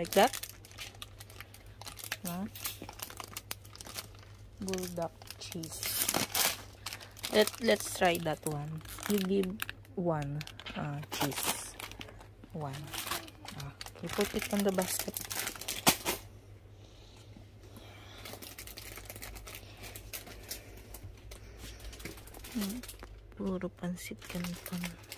like that? Huh? Bulldog cheese. Let, let's try that one. You give one uh, cheese. One. Uh, you put it on the basket. Hmm. Puro pansit canton.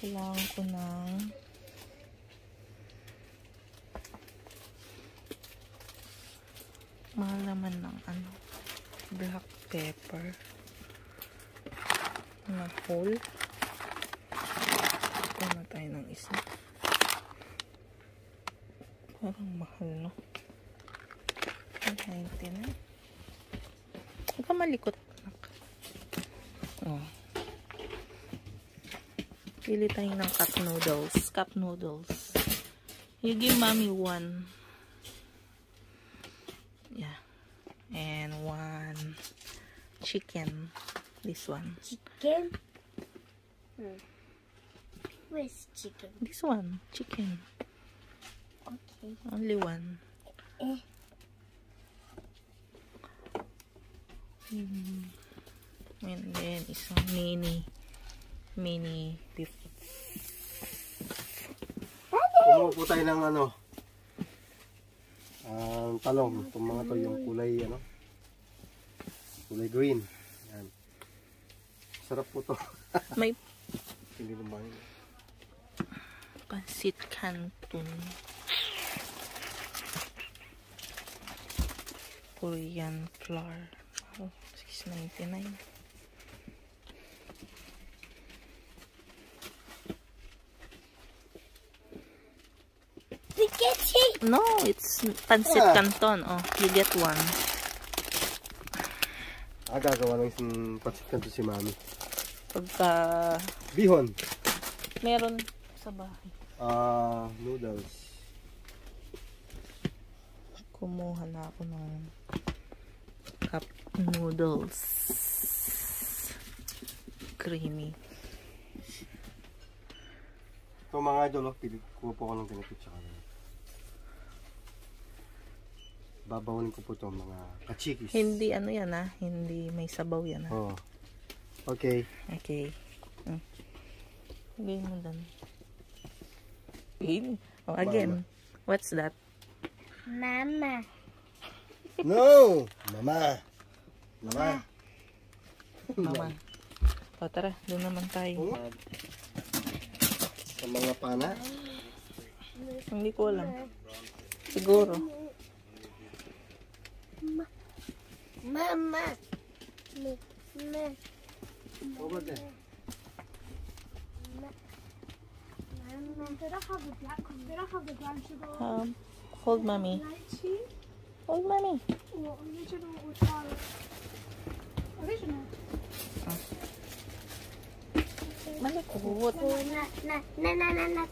Kailangan ko ng mahal naman ng ano black pepper na whole. Ito na tayo ng isa parang mahal no? 99 huwag malikot anak. Oh pili tayo ng cup noodles cup noodles you give mommy one yeah and one chicken this one Chicken? Hmm. Where's chicken? this one chicken Okay. only one Eh. Mm. and then isang mini mini beef Kumuha po tayo ng ano, ang talong. Itong mga to yung kulay, ano, kulay green. Yan. Sarap po to. may Hindi naman. pancit canton Korean flour oh, 6.99 Spaghetti! no it's pancit Ah. canton oh you get one Ah, gagawa ng isang patsikan to si mami. pagka Bihon. meron sa bahay Ah, noodles. kumuha na ako ng cup noodles creamy Ito mga idol, oh, pili, kuha po ako ng ganito tsaka ganito. Babawalin ko po ito mga kachikis. hindi ano yan ah hindi may sabaw yan ah Oh. Okay. okay mm. Gawin mo dan oh again what's that Mama. No! Mama! Mama! mama o tara doon naman tayo Sa mga pana. hindi ko alam siguro Mama. Me. Me. Over there. Mama. Did I have the black one? Did I have the brown sugar one? um, hold mommy Lychee hold mommy or original or taro? Original. malikot Oh, na, na, na, na, na, na.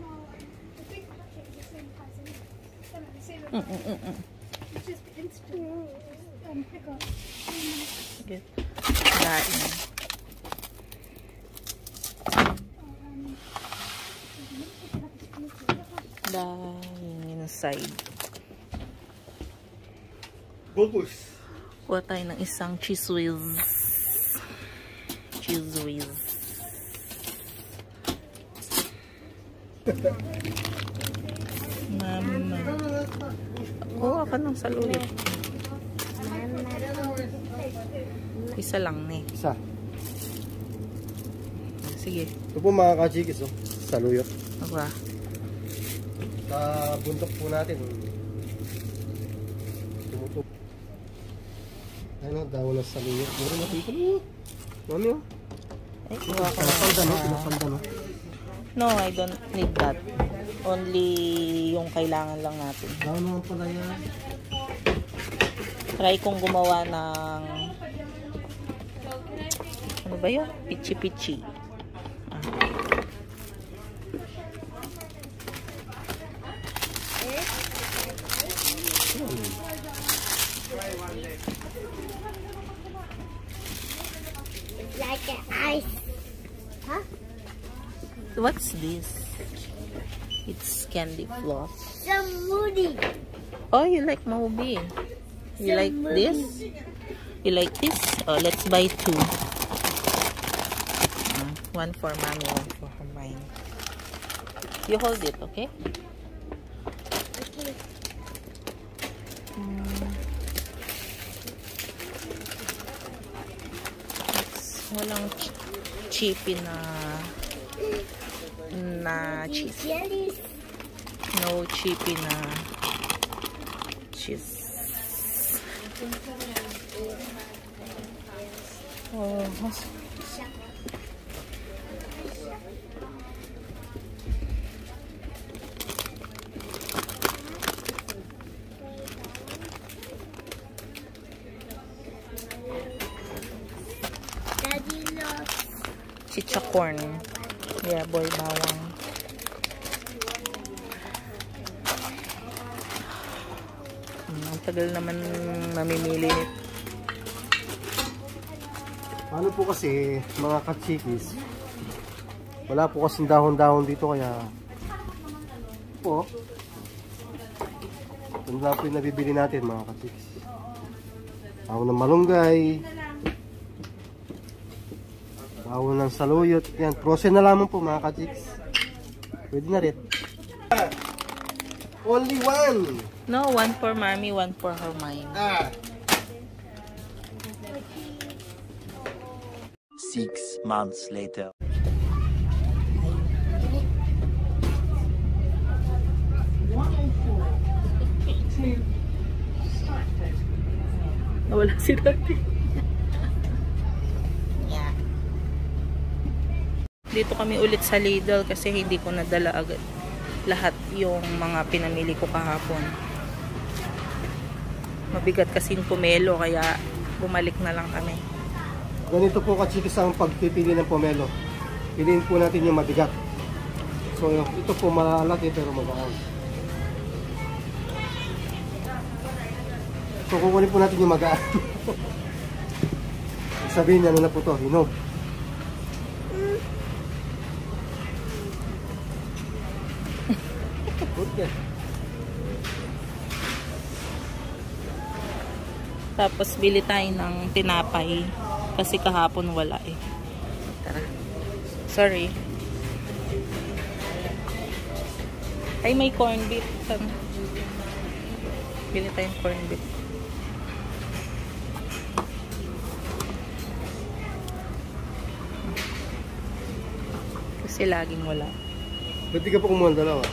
No, I think that is the same price. Isn't it? They're not the same. mm, mm, mm, mm. It's just instant um. Sige. Kain. Dahil inside. Bubus! Kuha tayo ng isang cheese whiz. Cheese whiz. Mama. Kuha ka ng saluyot. Isa lang eh. Isa. Sige. Ito po mga kachikis, oh. Saluyot. Aba. Sa bundok po natin. Tumutup. Ano, daw na saluyot. Muro na dito. oh. Mami, oh. Ay, kuha ka Pinapalda, no? Pinapalda, no? No, I don't need that. Only yung kailangan lang natin. Ano pala yan? Try kong gumawa ng ano ba yun? Pichi-pichi. Ah. Hmm. Like an ice. Huh? What's this? Candy floss. Some moody. Oh, you like Moby? You Some like this? You like this? Oh, let's buy two. Uh, one for mommy, one for her mine. You hold it, okay? Okay. It's walang ch- cheapy na na cheese. No cheapy na cheese. Oh, mas- Daddy loves chicha corn. Yeah, boy bawang. Tagal naman namimili nito. Ano po kasi, mga kachikis, wala po kasing dahon-dahon dito kaya po yun lang po yung nabibili natin mga kachikis. Dahon ng malunggay, dahon ng saluyot, yan, prosen na lamang po mga kachikis. Pwede na rin. Only one! No, one for mommy, one for her mine. Ah! Six months later. Nawala si Daddy. Dito kami ulit sa Lidl kasi hindi ko nadala agad lahat yung mga pinamili ko kahapon. Mabigat kasi yung pomelo kaya bumalik na lang kami. Ganito po kachikis ang pagpipili ng pomelo. Piliin po natin yung mabigat. So ito po malalaki pero magaan. So kukunin po natin yung magaan. Sabihin ano na po to, hinog. Okay. Tapos bili tayo ng tinapay kasi kahapon wala eh. Tara. Sorry. Ay, may corn beef. Tara. Bili tayong corn beef. Kasi laging wala. Ba't di ka pa kumuha ng dalawa?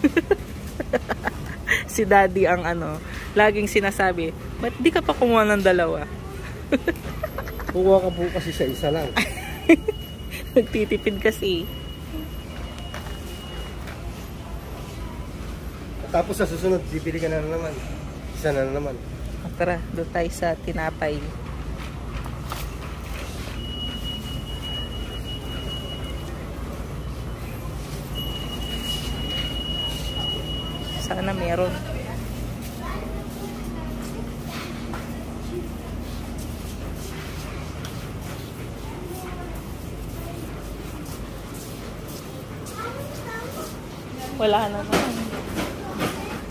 Si daddy ang ano, laging sinasabi, ba't di ka pa kumuha ng dalawa? Kukuha ka po kasi sa isa lang. Nagtitipid kasi. Tapos sa susunod, bibili ka na naman. Isa na naman. O, Tara, doon tayo sa tinapay. Sana meron. Wala na naman.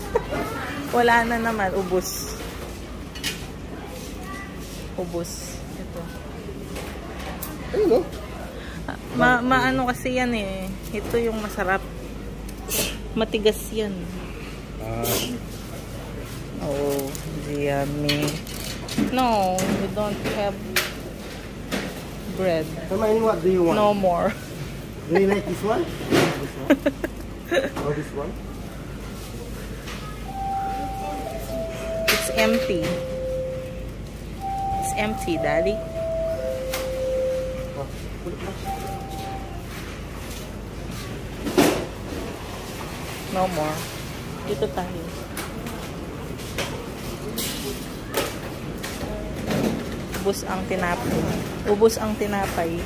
Wala na naman. Ubus. Ubus. Ito. Ayun no? Ma maano kasi yan eh. Ito yung masarap. Matigas yan. Ah, Oh, yummy. No, we don't have bread. Hermione, what do you want? No more. Do you like this one? This one? Or this one? It's empty. It's empty, Daddy. No more. Dito tayo. Ubus ang tinapay. Ubus ang tinapay.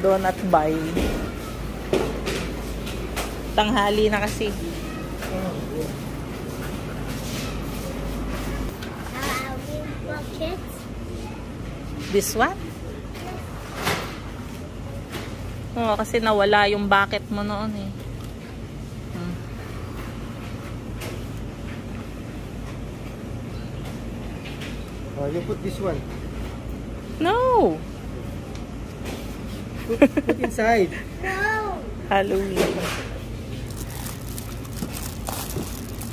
Donut buy. Tanghali na kasi. This one? Oo, kasi nawala yung bucket mo noon eh. Hmm. Oh, you put this one. No! Put, put inside. No. Halloween.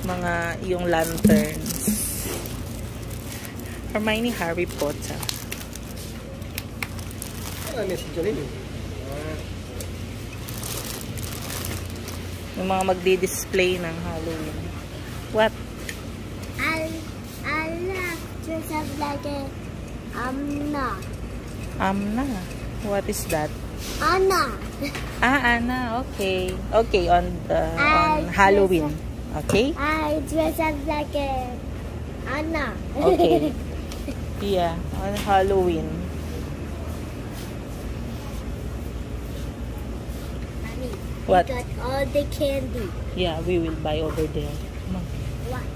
Mga yung lanterns. Hermione Harry Potter. Ah, message ulit eh. Yung mga magdi-display ng Halloween. What? I I love up like a Anna. Amna. What is that? Anna. Ah, Anna. Okay. Okay, on the I on Halloween. Okay? I dress up like a Anna. Okay. Yeah, on Halloween. Mommy, What? We got all the candy. Yeah, we will buy over there. What?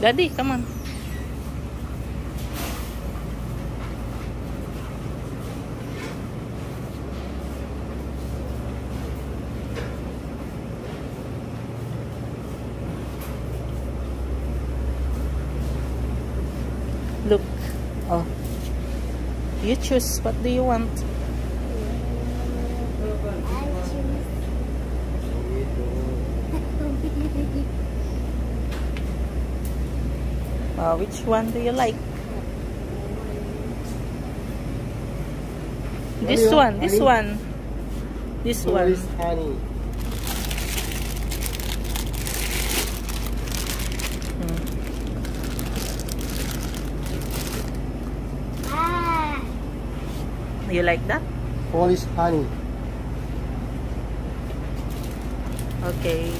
Daddy, come on. Look. Oh. You choose. What do you want? Uh, which one do you like? This one, this one. This one. is honey. Hmm. Ah. You like that? Polish honey. Okay.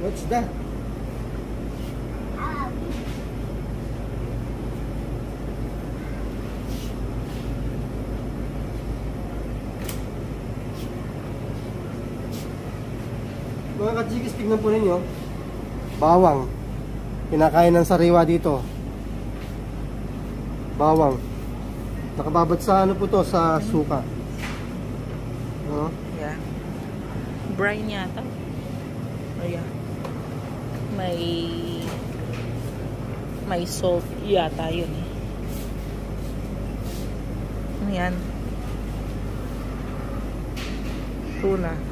What's that? Tignan po ninyo. Bawang. Kinakain ng sariwa dito. Bawang. Nakababad sa ano po to, sa suka. Ano? Yeah. Brine yata. Oh, yeah. May may salt yata yun eh. Ano yan? Tuna.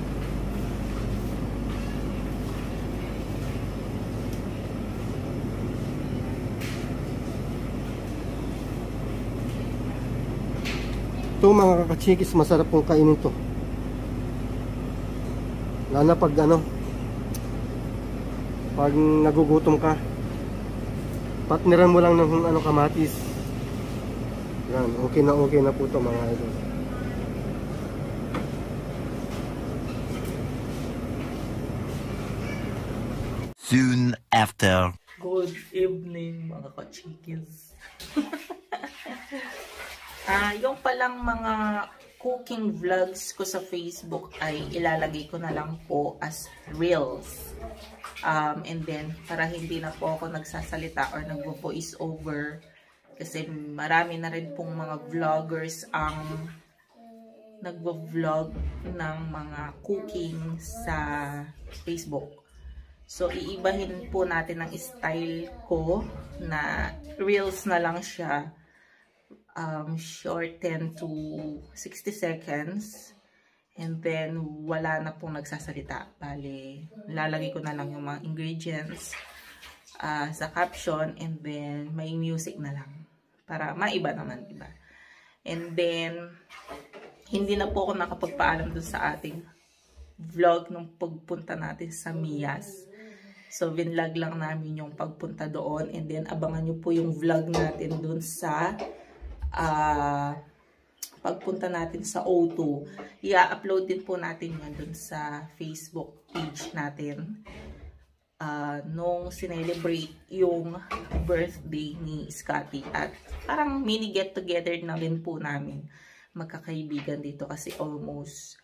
Ito mga kakachikis, masarap pong kainin to. Lalo na pag ano, pag nagugutom ka, partneran mo lang ng ano kamatis. Yan, okay na okay na po to mga idol. Soon after. Good evening mga kachikis. Ah, yung palang mga cooking vlogs ko sa Facebook ay ilalagay ko na lang po as reels. Um, and then, para hindi na po ako nagsasalita or nagvo-voice over kasi marami na rin pong mga vloggers ang nagvo-vlog ng mga cooking sa Facebook. So, iibahin po natin ang style ko na reels na lang siya. Um, short 10 to 60 seconds. And then, wala na pong nagsasalita. Bale, lalagay ko na lang yung mga ingredients ah, sa caption. And then, may music na lang. Para maiba naman, diba? And then, hindi na po ako nakapagpaalam dun sa ating vlog nung pagpunta natin sa Mias. So, vinlog lang namin yung pagpunta doon. And then, abangan nyo po yung vlog natin dun sa ah, pagpunta natin sa O2. I-upload din po natin yan dun sa Facebook page natin. uh, nung sinelebrate yung birthday ni Scotty. At parang mini get together na rin po namin magkakaibigan dito kasi almost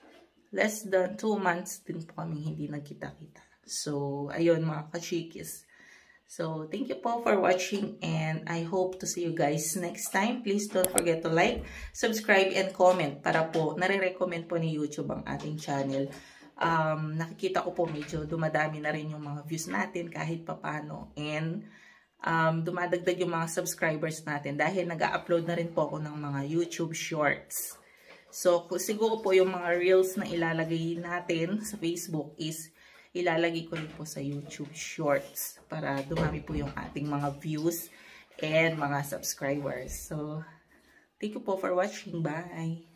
less than 2 months din po kami hindi nagkita-kita. So, ayun mga kachikis. So, thank you po for watching and I hope to see you guys next time. Please don't forget to like, subscribe, and comment para po nare-recommend po ni YouTube ang ating channel. Um, nakikita ko po medyo dumadami na rin yung mga views natin kahit papano and um, dumadagdag yung mga subscribers natin dahil nag-upload na rin po ako ng mga YouTube shorts. So, siguro po yung mga reels na ilalagay natin sa Facebook is ilalagay ko rin po sa YouTube Shorts para dumami po yung ating mga views and mga subscribers. So, thank you po for watching. Bye!